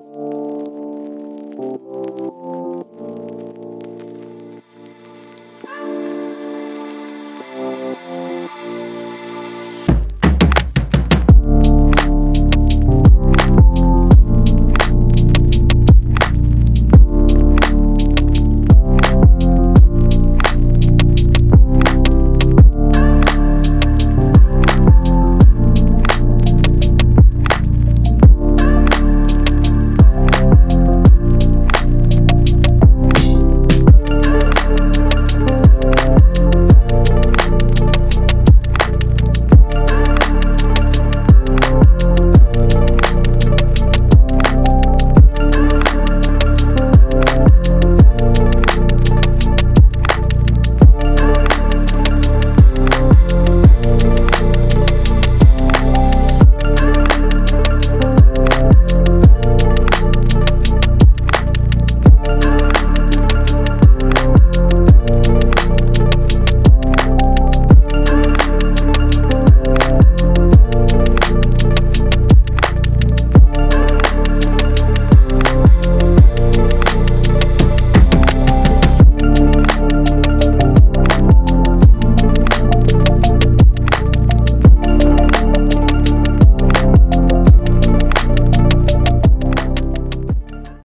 you